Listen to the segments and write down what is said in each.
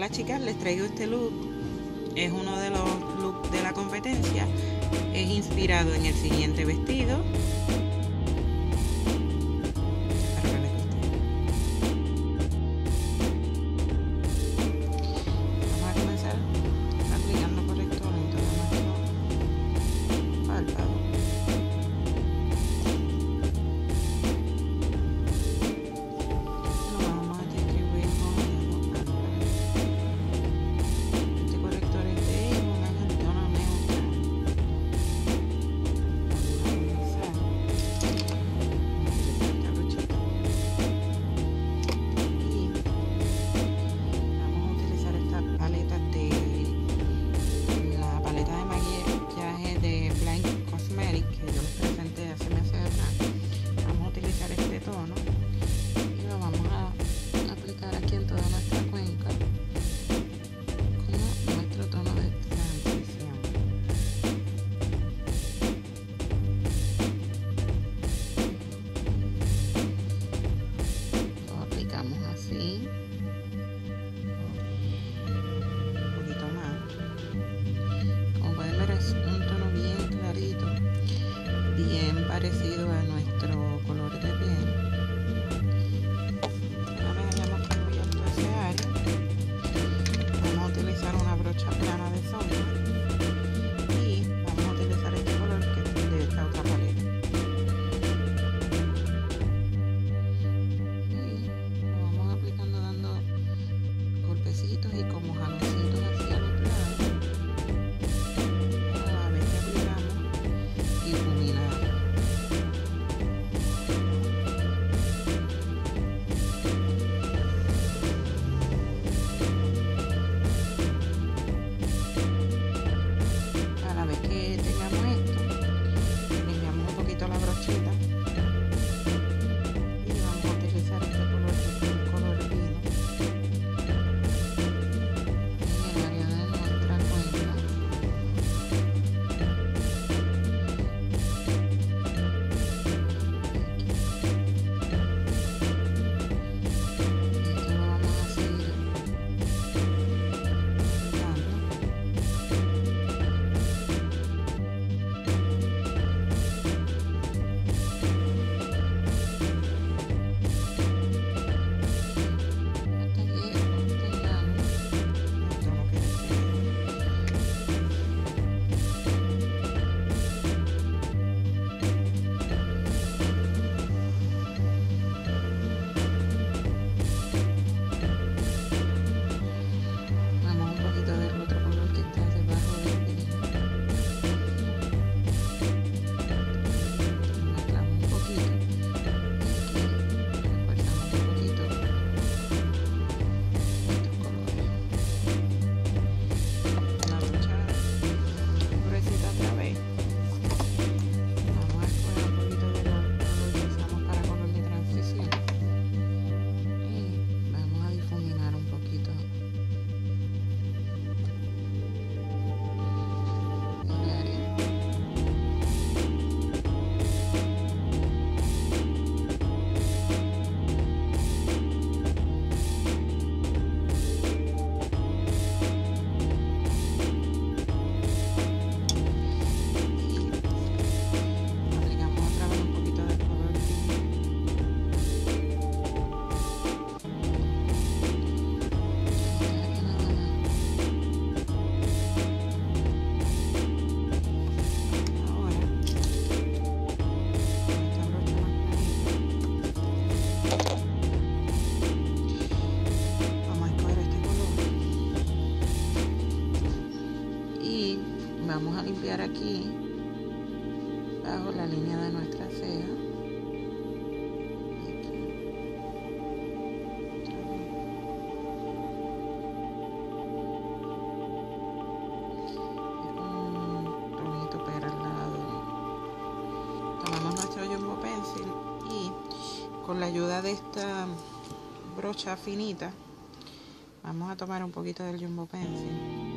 Hola chicas, les traigo este look. Es uno de los looks de la competencia. Es inspirado en el siguiente vestido. Vamos a limpiar aquí bajo la línea de nuestra ceja con la ayuda de esta brocha finita vamos a tomar un poquito del jumbo pencil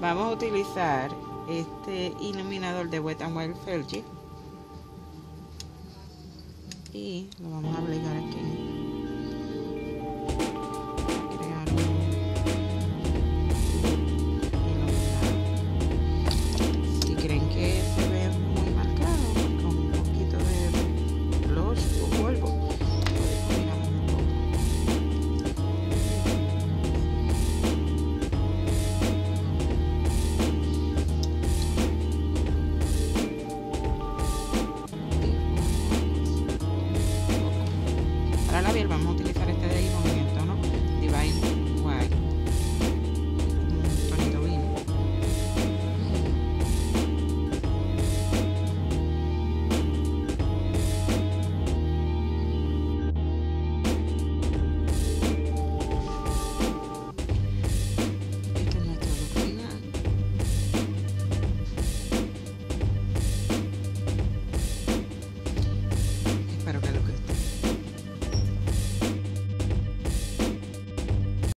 vamos a utilizar este iluminador de Wet n Wild Felgi y lo vamos a aplicar aquí